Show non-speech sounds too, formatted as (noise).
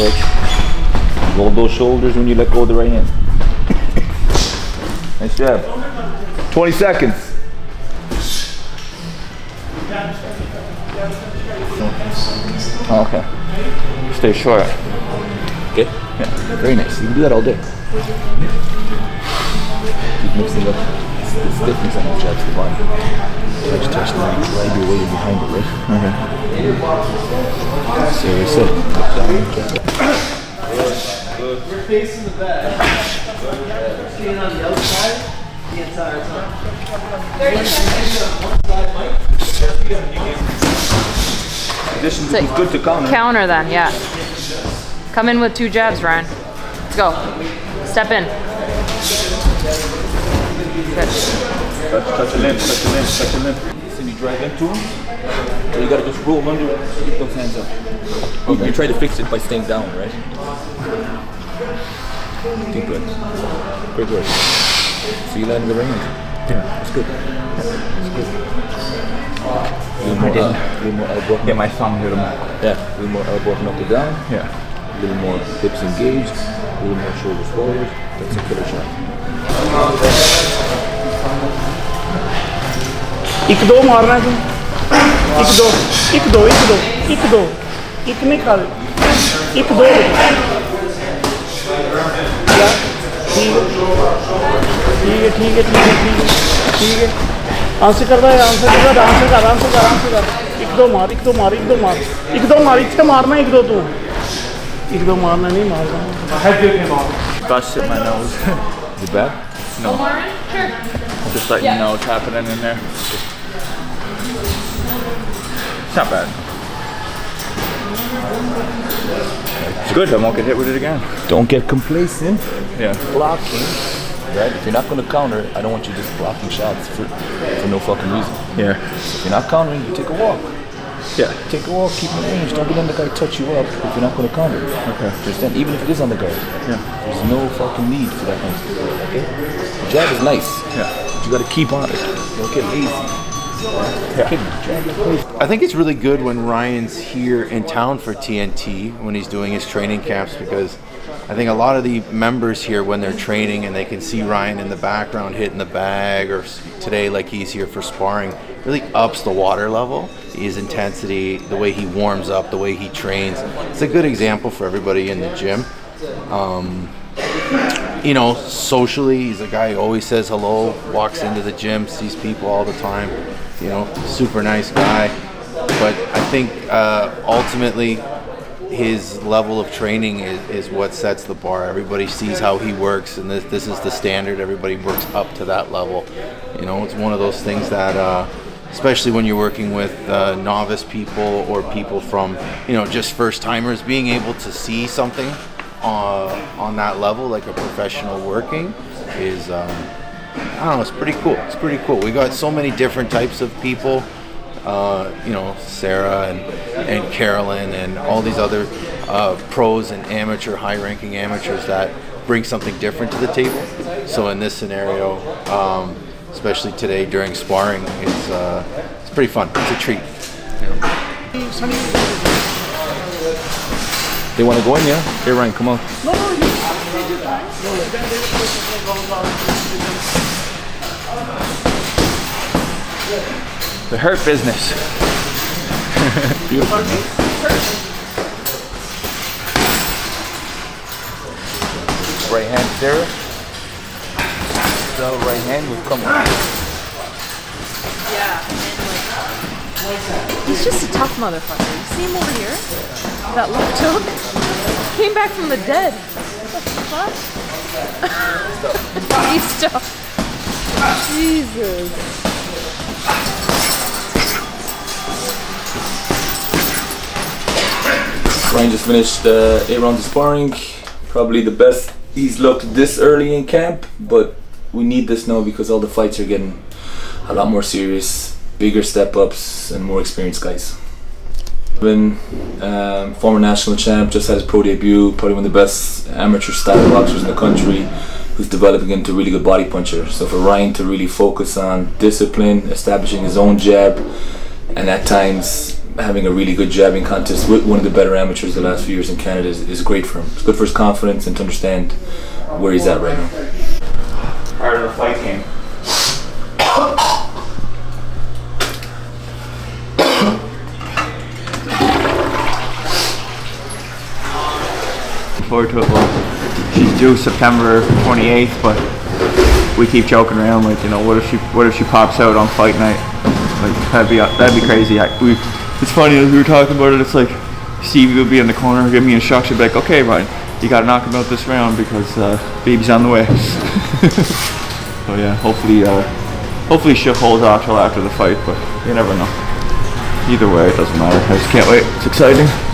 Perfect. Roll those shoulders when you let go of the right hand. nice job. 20 seconds. Okay. Stay short. Okay? Yeah. Very nice. You can do that all day. Keep mixing up the stiffness on the jabs to the body. Touch, touch the leg. Maybe way behind it, right? Okay. So we said, look down, jab. We're facing the bed. Staying on the outside the entire time. So- is good to counter. Counter then, yeah. Come in with two jabs, Ryan. Let's go. Step in. Good. Touch, touch a limb, touch a limb, touch a limb. Then you drive into him. So you gotta just roll under it, keep those hands up. You, you try to fix it by staying down, right? Deep breaths. Great work. So you land in the ring. Yeah. That's good. That's good. A little more, uh, a little more elbow. Yeah, my thumb hit him. Yeah, a little more elbow and up and down. Yeah. A little more hips engaged. A little more shoulders forward. That's a killer shot. ਇੱਕ ਦੋ ਮਾਰਨਾ ਤੂੰ ਇੱਕ ਦੋ ਇੱਕ ਦੋ ਇੱਕ ਦੋ ਇੱਕ ਦੋ ਇੱਕ ਨਹੀਂ ਕਰ ਇੱਕ ਦੋ ਯਾ ਠੀਕ ਹੈ ਠੀਕ ਹੈ ਠੀਕ ਹੈ ਠੀਕ ਹੈ ਠੀਕ ਹੈ ਠੀਕ ਹੈ ਆਂਸਰ ਕਰਦਾ ਹੈ ਆਂਸਰ ਕਰਦਾ ਆਂਸਰ ਕਰ ਆਂਸਰ ਕਰ ਆਂਸਰ ਕਰ ਇੱਕ ਦੋ ਮਾਰ ਇੱਕ ਦੋ ਮਾਰ ਇੱਕ ਦੋ ਮਾਰ ਇੱਕ ਦੋ ਮਾਰ ਇੱਥੇ ਮਾਰਨਾ ਇੱਕ ਦੋ ਤੂੰ ਇੱਕ ਦੋ ਮਾਰਨਾ ਨਹੀਂ ਮਾਰਨਾ Dust in my nose. (laughs) Is it bad? No. Just letting you know what's happening in there. It's not bad. It's good. I won't get hit with it again. Don't get complacent. Yeah. Blocking. Right? If you're not going to counter, I don't want you just blocking shots for, for no fucking reason. Yeah. If you're not countering, you take a walk. Yeah. Take a walk, keep in range. Don't let the guy touch you up if you're not going to counter. Okay. Understand? Even if it is on the guard. Yeah. There's no fucking need for that kind of stuff. Okay? The jab is nice. Yeah. But you got to keep on it. Don't get lazy. Yeah. Jab like crazy. I think it's really good when Ryan's here in town for TNT when he's doing his training camps because I think a lot of the members here when they're training and they can see Ryan in the background hitting the bag or today like he's here for sparring really ups the water level his intensity the way he warms up the way he trains it's a good example for everybody in the gym um, you know, socially, he's a guy who always says hello, walks into the gym, sees people all the time. You know, super nice guy. But I think uh, ultimately, his level of training is, is what sets the bar. Everybody sees how he works, and this, this is the standard. Everybody works up to that level. You know, it's one of those things that, uh, especially when you're working with uh, novice people or people from, you know, just first timers, being able to see something uh, on that level, like a professional working, is um, I don't know. It's pretty cool. It's pretty cool. We got so many different types of people. Uh, you know, Sarah and and Carolyn and all these other uh, pros and amateur, high-ranking amateurs that bring something different to the table. So in this scenario, um, especially today during sparring, it's uh, it's pretty fun. It's a treat. They want to go in, yeah? Here, Ryan, come on. The hurt business. (laughs) Beautiful. Right hand, Sarah. The right hand will come. He's just a tough motherfucker. You see him over here? That left hook? Came back from the dead. What the fuck? (laughs) He's tough. Jesus. Ryan just finished uh, eight rounds of sparring. Probably the best he's looked this early in camp, but we need this now because all the fights are getting a lot more serious, bigger step ups, and more experienced guys. Been um, former national champ, just had his pro debut. Probably one of the best amateur style boxers in the country, who's developing into a really good body puncher. So for Ryan to really focus on discipline, establishing his own jab, and at times having a really good jabbing contest with one of the better amateurs the last few years in Canada is, is great for him. It's good for his confidence and to understand where he's at right now. Part of the fight game. Forward to it. Well, she's due September 28th, but we keep joking around like, you know, what if she what if she pops out on fight night? Like that'd be that'd be crazy. I, we, it's funny as we were talking about it. It's like Stevie would be in the corner, give me a be like, "Okay, Ryan, you got to knock him out this round because uh, baby's on the way." (laughs) so yeah, hopefully, uh, hopefully she holds off till after the fight, but you never know. Either way, it doesn't matter. I just can't wait. It's exciting.